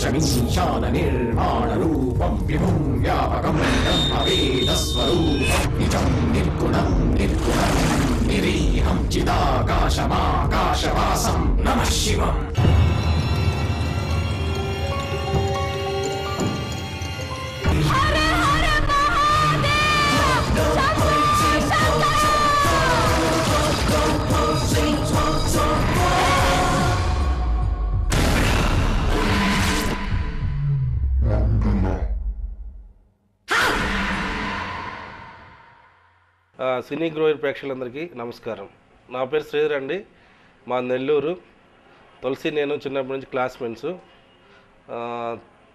शमीशाननिर्माणरूपम् विभुम् व्यापकम् ब्रह्मवेदस्वरूपम् निजम् निर्गुणम् निर्गुणम् निरीहम् चिदाकाशमाकाशवासम् नमः शिवम्। సినీ గ్రోయర్ ప్రేక్షకులందరికీ నమస్కారం. నా పేరు శ్రీధర్ అండి. మా నెల్లూరు తులసి నేను చిన్నప్పటి నుంచి క్లాస్మేట్స్.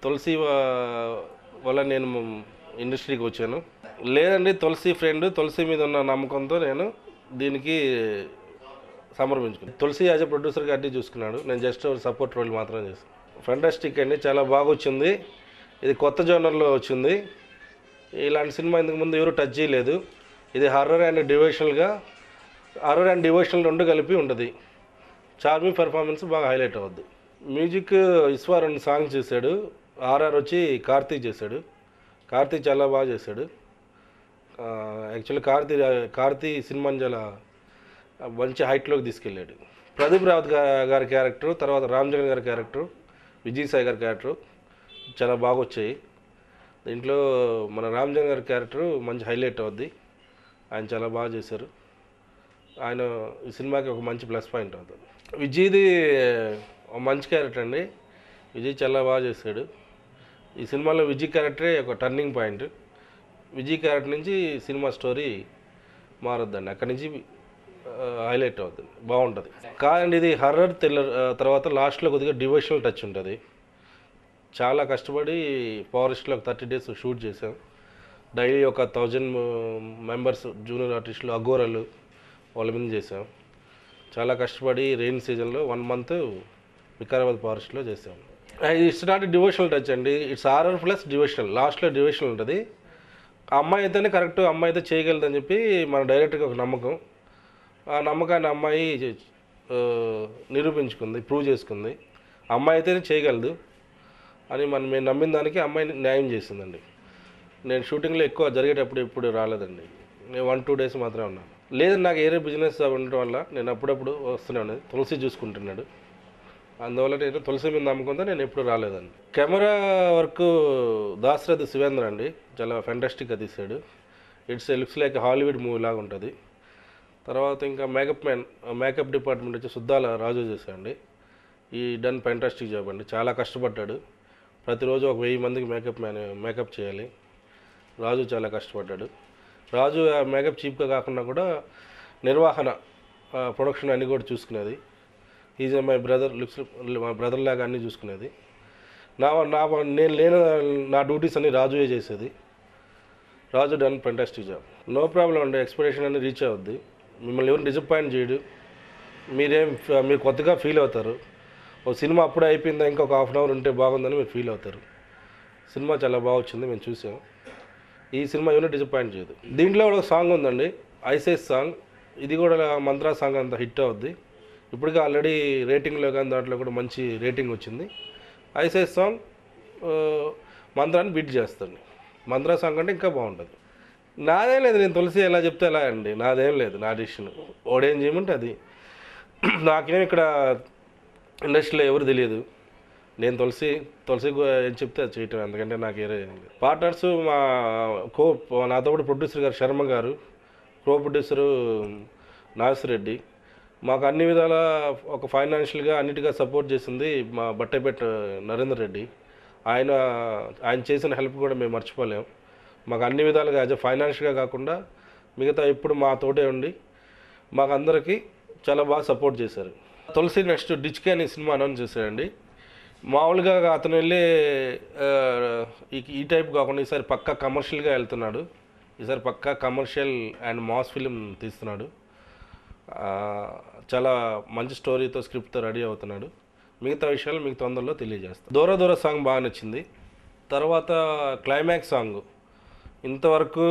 తులసి వల్ల నేను ఇండస్ట్రీకి వచ్చాను. లేదండి తులసి ఫ్రెండ్ తులసి మీద ఉన్న నమ్మకంతో నేను దీనికి సమర్పించుకున్నాను తులసి యాజ్ అ ప్రొడ్యూసర్గా అడ్డీ చూసుకున్నాడు. నేను జస్ట్ సపోర్ట్ రోల్ మాత్రం చేశాను. ఫెంటాస్టిక్ అండి. చాలా బాగా వచ్చింది. ఇది కొత్త జోనర్లో వచ్చింది. ఇలాంటి సినిమా ఇంతకుముందు ఎవరు టచ్ చేయలేదు. ఇది హర్రర్ అండ్ డివోషనల్గా హర్రర్ అండ్ డివోషనల్ రెండు కలిపి ఉంటుంది. చార్మింగ్ పెర్ఫార్మెన్స్ బాగా హైలైట్ అవుద్ది మ్యూజిక్ ఇస్వా రెండు సాంగ్స్ చేశాడు. ఆర్ఆర్ వచ్చి కార్తీక్ చేశాడు. కార్తీక్ చాలా బాగా చేశాడు. యాక్చువల్లీ కార్తీ కార్తీ సినిమాని చాలా మంచి హైట్లోకి తీసుకెళ్ళాడు. ప్రదీప్ రావత్ గారి క్యారెక్టర్ తర్వాత రామ్ జగన్ గారి క్యారెక్టర్ విజయ్ సాయి గారి క్యారెక్టర్ చాలా బాగా వచ్చాయి. దీంట్లో మన రామ్ జగన్ గారి క్యారెక్టర్ మంచి హైలైట్ అవుద్ది ఆయన చాలా బాగా చేశారు. ఆయన ఈ సినిమాకి ఒక మంచి ప్లస్ పాయింట్ అవుతుంది. విజయ్ది ఒక మంచి క్యారెక్టర్ అండి. విజయ్ చాలా బాగా చేశాడు. ఈ సినిమాలో విజయ్ క్యారెక్టరే ఒక టర్నింగ్ పాయింట్. విజయ్ క్యారెక్టర్ నుంచి సినిమా స్టోరీ మారొద్దండి. అక్కడి నుంచి హైలైట్ అవుతుంది. బాగుంటుంది. కాదండి ఇది హర్రర్ థ్రిల్లర్ తర్వాత లాస్ట్లో కొద్దిగా డివోషనల్ టచ్ ఉంటుంది. చాలా కష్టపడి ఫారెస్ట్లో ఒక థర్టీ డేస్ షూట్ చేశాం. డైలీ ఒక థౌజండ్ మెంబర్స్ జూనియర్ ఆర్టిస్టులు అఘోరలు వాళ్ళ మీద చేసాం చాలా కష్టపడి రెయిన్ సీజన్లో వన్ మంత్ వికారాబాద్ ఫారెస్ట్లో చేసాం ఇట్స్ నాట్ డివోషనల్ టచ్ అండి. ఇట్స్ ఆర్ఆర్ ప్లస్ డివోషనల్ లాస్ట్లో డివోషనల్ ఉంటుంది. ఆ అమ్మాయి అయితేనే కరెక్ట్ అమ్మాయి అయితే చేయగలదని చెప్పి మన డైరెక్ట్గా ఒక నమ్మకం. ఆ నమ్మకాన్ని అమ్మాయి నిరూపించుకుంది ప్రూవ్ చేసుకుంది. అమ్మాయి అయితేనే చేయగలదు అని మనం మేము నమ్మిన దానికి అమ్మాయి న్యాయం చేసిందండి. నేను షూటింగ్లో ఎక్కువ జరిగేటప్పుడు ఎప్పుడు రాలేదండి. నేను వన్ టూ డేస్ మాత్రమే ఉన్నాను లేదు నాకు ఏరే బిజినెస్ ఉండటం వల్ల నేను అప్పుడప్పుడు వస్తున్నాను ఉన్నది తులసి చూసుకుంటున్నాడు. అందువల్ల నేను తులసి మీద నమ్మకంతో నేను ఎప్పుడు రాలేదండి. కెమెరా వర్క్ దాశరథి శివేంద్ర అండి. చాలా ఫెంటాస్టిక్గా తీశాడు. It's looks like Hollywood movie లాగా ఉంటుంది. తర్వాత ఇంకా మేకప్ మ్యాన్ మేకప్ డిపార్ట్మెంట్ వచ్చి సుద్దాల రాజు చేశాడండి. ఈ డన్ ఫెంటాస్టిక్ జాబ్ అండి. చాలా కష్టపడ్డాడు. ప్రతిరోజు ఒక వెయ్యి మందికి మేకప్ మ్యాన్ మేకప్ చేయాలి. రాజు చాలా కష్టపడ్డాడు. రాజు ఆ మేకప్ చీప్గా కాకుండా కూడా నిర్వహణ ప్రొడక్షన్ అన్నీ కూడా చూసుకునేది. ఈజ్ మై బ్రదర్ లుక్స్ మా బ్రదర్ లాగా అన్నీ చూసుకునేది. నా నా నేను లేని నా డ్యూటీస్ అన్ని రాజుయే చేసేది. Raju done fantastic job no problem అండి ఎక్స్పెక్టేషన్ అన్ని రీచ్ అవుద్ది. మిమ్మల్ని ఎవరు డిసప్పాయింట్ చేయడు. మీరేం మీరు కొత్తగా ఫీల్ అవుతారు. ఓ సినిమా అప్పుడే అయిపోయిందా ఇంకొక హాఫ్ అన్ అవర్ ఉంటే బాగుందని మీరు ఫీల్ అవుతారు. సినిమా చాలా బాగా వచ్చింది మేము చూసాం. ఈ సినిమా ఎవరు డిసప్పాయింట్ చేయదు. దీంట్లో కూడా ఒక సాంగ్ ఉందండి ఐసైస్ సాంగ్. ఇది కూడా మంత్రా సాంగ్ అంత హిట్ అవుద్ది. ఇప్పటికే ఆల్రెడీ రేటింగ్లో కానీ దాంట్లో కూడా మంచి రేటింగ్ వచ్చింది. ఐసైస్ సాంగ్ మంత్రాన్ని బీట్ చేస్తుంది. మంత్రా సాంగ్ అంటే ఇంకా బాగుంటుంది. నాదేం లేదు నేను తులసి ఎలా చెప్తే ఎలా అండి. నాదేం లేదు నా డిసిషన్ ఓడేం చేయమంటే అది. నాకేం ఇక్కడ ఇండస్ట్రీలో ఎవరు తెలియదు. నేను తులసి తులసి ఏం చెప్తే అది చేయటం ఎందుకంటే నాకు ఏరే పార్ట్నర్స్ మా కో నాతో పాటు ప్రొడ్యూసర్ గారు శర్మ గారు కో ప్రొడ్యూసరు నాగేశ్వరరెడ్డి మాకు అన్ని విధాల ఒక ఫైనాన్షియల్గా అన్నిటిగా సపోర్ట్ చేసింది మా బట్టేపేట నరేందర్ రెడ్డి. ఆయన ఆయన చేసిన హెల్ప్ కూడా మేము మర్చిపోలేం. మాకు అన్ని విధాలుగా యాజ్ ఫైనాన్షియల్గా కాకుండా మిగతా ఇప్పుడు మా తోటే ఉండి మాకు అందరికీ చాలా బాగా సపోర్ట్ చేశారు. తులసి నెక్స్ట్ డిచ్కే అనే సినిమా అనౌన్స్ చేశారండి మామూలుగా అతను వెళ్ళే ఈ- ఈ టైప్ కాకుండా ఈసారి పక్కా కమర్షియల్గా వెళ్తున్నాడు. ఈసారి పక్కా కమర్షియల్ అండ్ మాస్ ఫిలిం తీస్తున్నాడు. చాలా మంచి స్టోరీతో స్క్రిప్ట్తో రెడీ అవుతున్నాడు. మిగతా విషయాలు మీకు తొందరలో తెలియజేస్తాను దూర దూర సాంగ్ బాగా నచ్చింది. తర్వాత క్లైమాక్స్ సాంగ్ ఇంతవరకు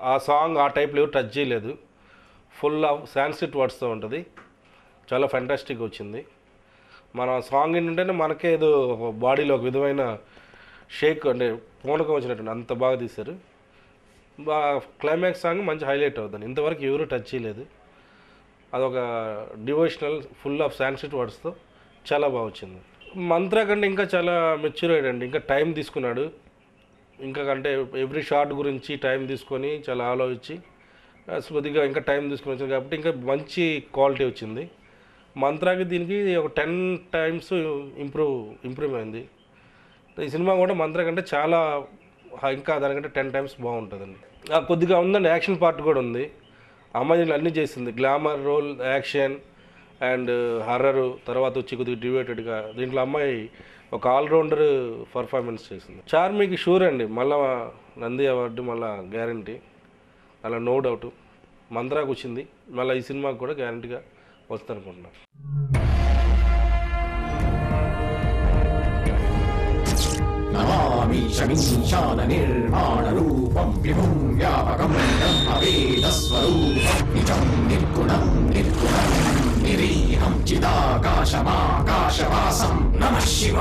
ఆ సాంగ్ ఆ టైప్లో ఎవరు టచ్ చేయలేదు. ఫుల్ ఆఫ్ సాన్స్క్రిట్ వర్డ్స్తో ఉంటుంది. చాలా ఫ్యాంటాస్టిక్ వచ్చింది. మన సాంగ్ ఏంటంటే మనకే ఏదో బాడీలో ఒక విధమైన షేక్ అంటే పూనకం వచ్చినట్టు అంత బాగా తీశారు. బాగా క్లైమాక్స్ సాంగ్ మంచి హైలైట్ అవుతుంది. ఇంతవరకు ఎవరు టచ్ చేయలేదు. అదొక డివోషనల్ ఫుల్ ఆఫ్ సాంక్సిట్ వర్డ్స్తో చాలా బాగా వచ్చింది. మంత్ర కంటే ఇంకా చాలా మెచ్యూర్ అయ్యాడండి. ఇంకా టైం తీసుకున్నాడు. ఇంకా కంటే ఎవ్రీ షార్ట్ గురించి టైం తీసుకొని చాలా ఆలోచించి కొద్దిగా ఇంకా టైం తీసుకొని వచ్చింది కాబట్టి ఇంకా మంచి క్వాలిటీ వచ్చింది. మంత్రాకి దీనికి ఒక టెన్ టైమ్స్ ఇంప్రూవ్ ఇంప్రూవ్ అయింది. ఈ సినిమా కూడా మంత్ర కంటే చాలా ఇంకా దానికంటే టెన్ టైమ్స్ బాగుంటుందండి. కొద్దిగా ఉందండి యాక్షన్ పార్ట్ కూడా ఉంది. అమ్మాయి అన్నీ చేసింది glamour role action and horror తర్వాత వచ్చి కొద్దిగా డివేటెడ్గా దీంట్లో అమ్మాయి ఒక ఆల్రౌండర్ పర్ఫార్మెన్స్ చేసింది చార్మీకి షూర్ అండి మళ్ళా నంది అవార్డు మళ్ళా గ్యారంటీ. అలా నో డౌట్. మంత్రాకు వచ్చింది. మళ్ళీ ఈ సినిమాకి కూడా గ్యారంటీగా नमामी शमीशाननिर्माणरूपम् व्यभुम् व्यापकम् ब्रह्म वेदस्वरूपम् इदम् निर्गुणम् निर्गुणम् निरीहम् चिदाकाशमाकाशवासम् नमः शिव